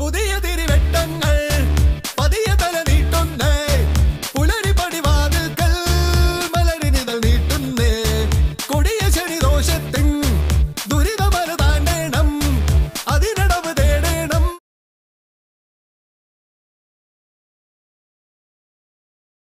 Podia yeah.